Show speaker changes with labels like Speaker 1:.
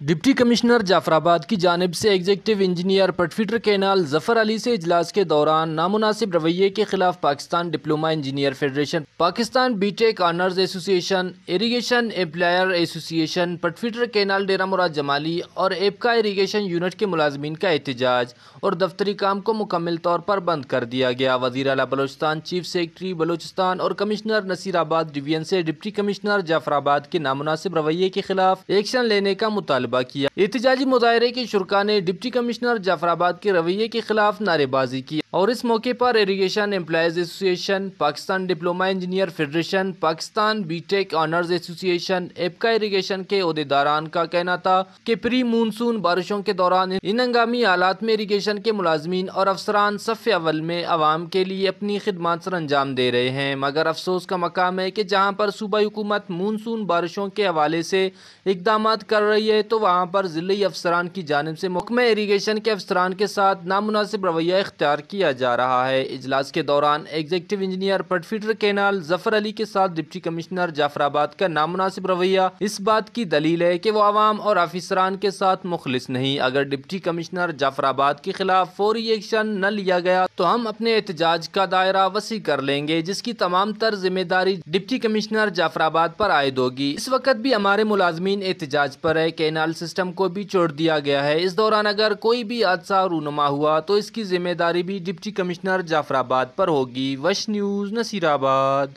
Speaker 1: Deputy commissioner Jafrabad की जानब से executive engineer Pat Feeder canal Zafar Ali से इजलास के दौरान नामुनासिब रवैये के खिलाफ Pakistan diploma engineer federation, Pakistan B Tech honours association, irrigation employer association Pat Feeder canal Dera Murad Jamali और एपका इरीगेशन यूनिट के मुलाजमीन का एहतजाज और दफ्तरी काम को मुकम्मल तौर पर बंद कर दिया गया। वज़ीर अला बलोचिस्तान चीफ सेक्रेटरी बलोचिस्तान और कमिश्नर नसीराबाद डिवीज़न से डिप्टी कमिश्नर जाफराबाद के नामुनासिब रवैये के खिलाफ एक्शन लेने का मुताल मुतालबा किया। एहतजाजी मुजाहरे के शुरा ने डिप्टी कमिश्नर जाफराबाद के रवैये के खिलाफ नारेबाजी की। और इस मौके पर irrigation employees association, Pakistan diploma engineer federation, Pakistan B Tech honours association, APCA irrigation के अहदेदारान का कहना था कि प्री मानसून बारिशों के दौरान इन हंगामी हालात में इरीगेशन के मुलाजमीन और अफसरान सफ़ अवल में आवाम के लिए अपनी खिदमत सर अंजाम दे रहे हैं। मगर अफसोस का मकाम है कि जहाँ पर सूबाई हुकूमत मानसून बारिशों के हवाले से इकदाम कर रही है तो वहाँ पर ज़िले अफसरान की जानब से मुकम इरीगेशन के अफसरान के साथ नामुनासिब रवैया इख्तियार किया किया जा रहा है। इजलास के दौरान executive engineer Pat Feeder canal Zafar Ali के साथ डिप्टी कमिश्नर जाफराबाद का नामनासिब रवैया। इस बात की दलील है कि वो आवाम और ऑफिसरान के साथ मुखलिस नहीं। अगर डिप्टी कमिश्नर जाफराबाद के खिलाफ फौरी एक्शन न लिया गया तो हम अपने एहतजाज का दायरा वसी कर लेंगे, जिसकी तमाम तर ज़िम्मेदारी डिप्टी कमिश्नर जाफराबाद पर आयद होगी। इस वक्त भी हमारे मुलाजमीन एहतजाज पर है। कैनाल सिस्टम को भी छोड़ दिया गया है। इस दौरान अगर कोई भी हादसा रूनुमा हुआ तो इसकी ज़िम्मेदारी भी डिप्टी कमिश्नर जाफराबाद पर होगी वश न्यूज़ नसीराबाद।